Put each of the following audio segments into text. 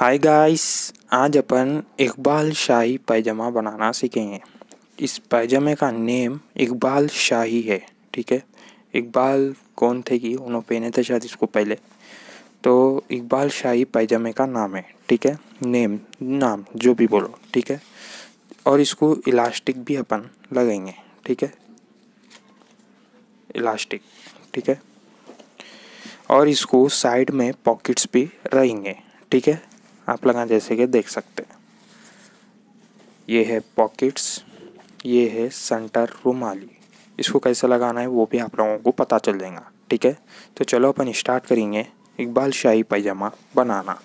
Hi guys आज अपन इकबाल शाही पैजामा बनाना सीखेंगे। इस पैजामे का नेम इकबाल शाही है, ठीक है? इकबाल कौन थे कि उन्होंने पहने थे शायद इसको पहले? तो इकबाल शाही पैजामे का नाम है, ठीक है? नेम, नाम, जो भी बोलो, ठीक है? और इसको इलास्टिक भी अपन लगाएँगे, ठीक है? इलास्टिक, ठीक है? और इसको साइड में पॉकेट्स भी रहेंगे, ठीक है? आप लगा जैसे कि देख सकते हैं। ये है पॉकेट्स, ये है सेंटर रुमाली। इसको कैसे लगाना है वो भी आप लोगों को पता चल जाएगा, ठीक है? तो चलो अपन स्टार्ट करेंगे इकबाल शाही पैजामा बनाना।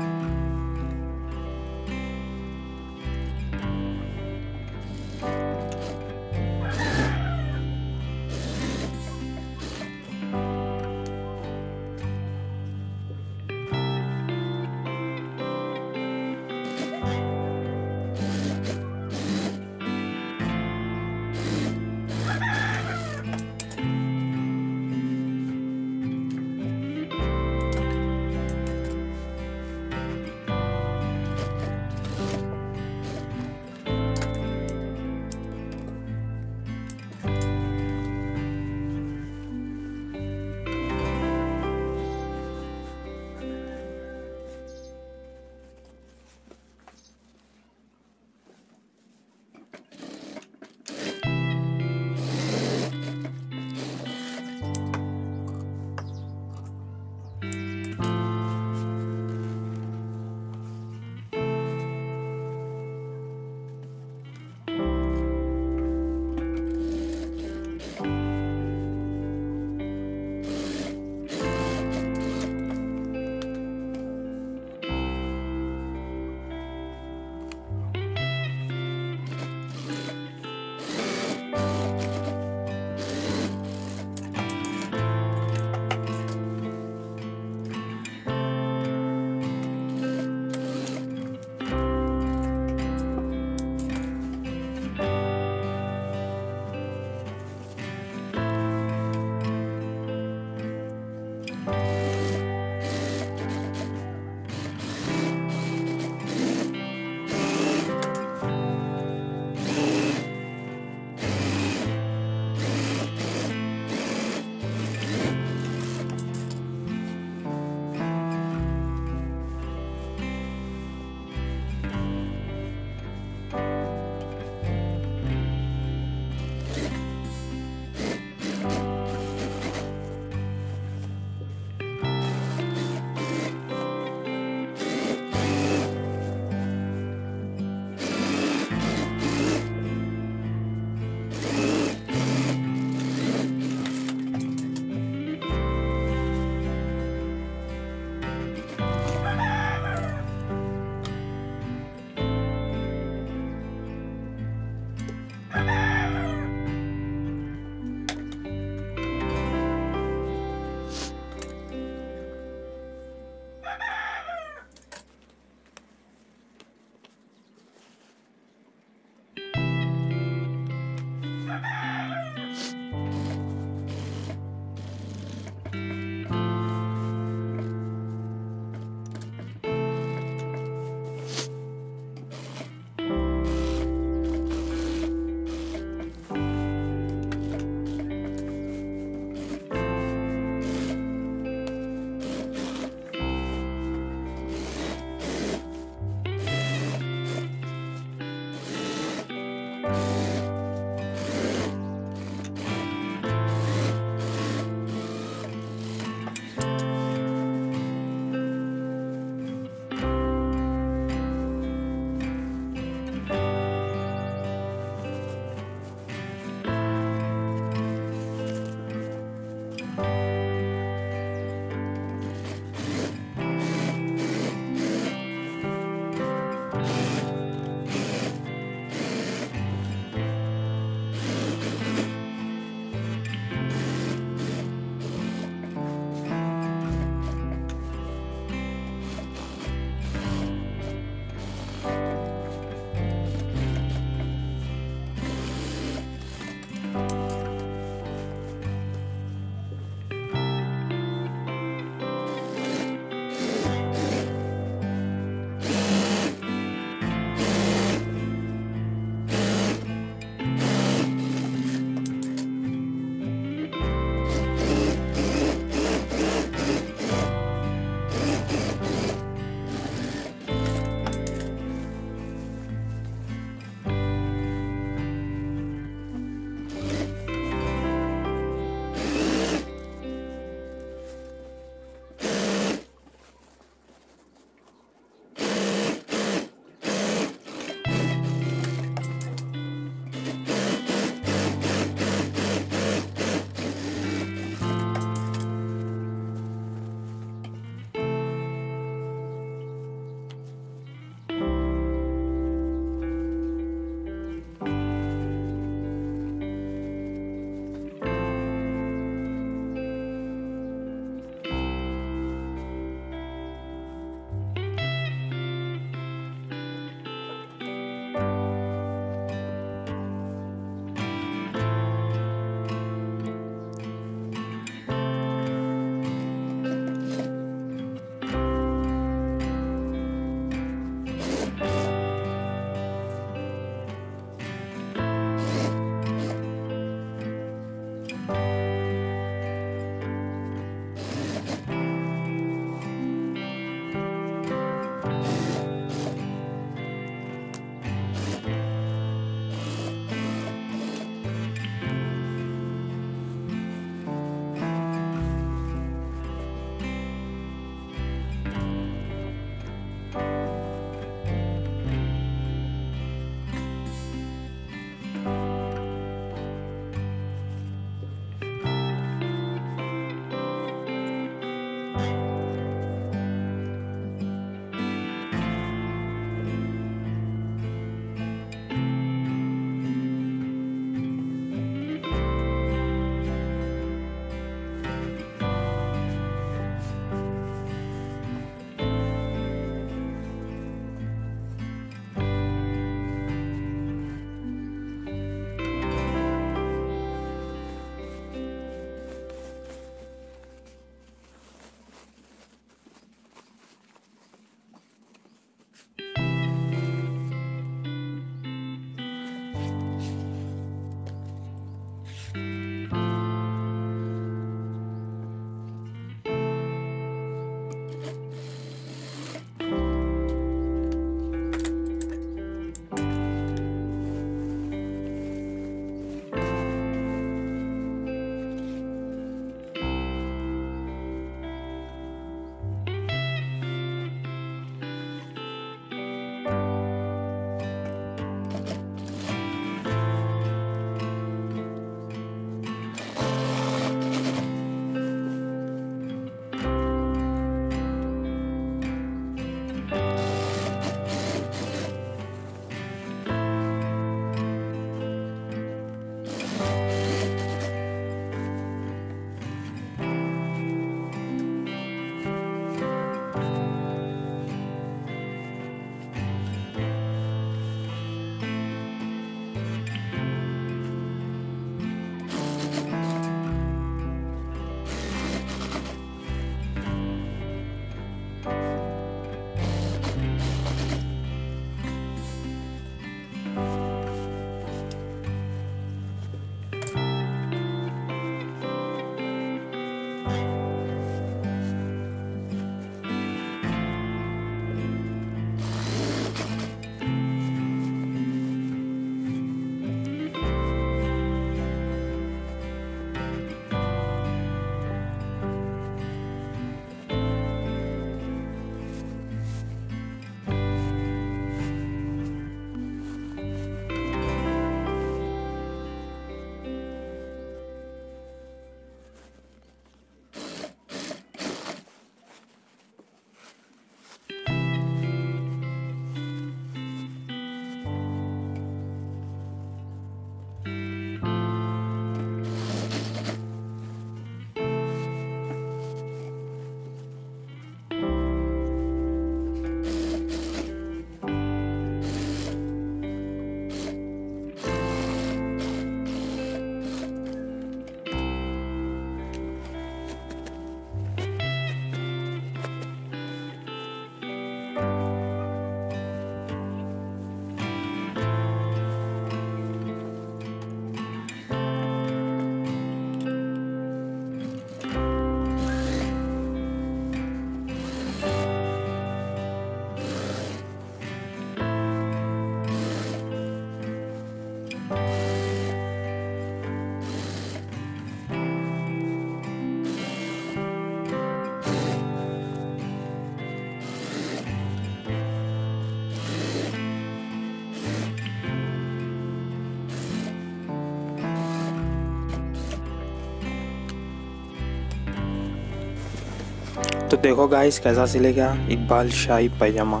तो देखो गाइस कैसा सिलेगा। इकबाल शाही पैजामा।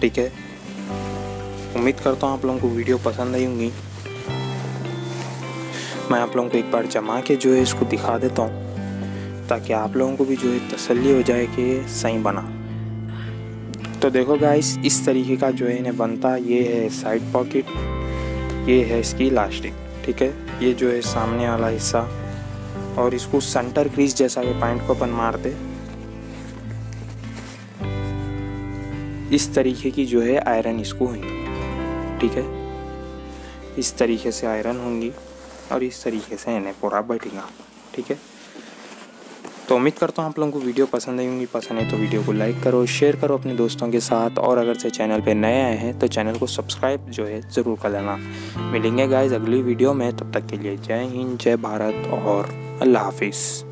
ठीक है? उम्मीद करता हूँ आप लोगों को वीडियो पसंद आई होंगी। मैं आप लोगों को एक बार जमा के जो है इसको दिखा देता हूँ, ताकि आप लोगों को भी जो है तसल्ली हो जाए कि सही बना। तो देखो गाइस इस तरीके का जो है इन्हें बनता, ये है साइड पॉकेट ये है इसकी इलास्टिक ठीक है? ये जो है सामने वाला हिस्सा, और इसको सेंटर क्रीज जैसा कि पॉइंट को अपन मार इस तरीके की जो है आयरन इसको हुई ठीक है? इस तरीके से आयरन होंगी और इस तरीके से इन्हें पूरा बैठेगा ठीक है? तो उम्मीद करता हूँ आप लोगों को वीडियो पसंद आई होंगी। पसंद है तो वीडियो को लाइक करो शेयर करो अपने दोस्तों के साथ और अगर से चैनल पे नए आए हैं तो चैनल को सब्सक्राइब जो है ज़रूर कर लेना। मिलेंगे गाइज़ अगली वीडियो में, तब तक के लिए जय हिंद, जय भारत और अल्लाह हाफिज़।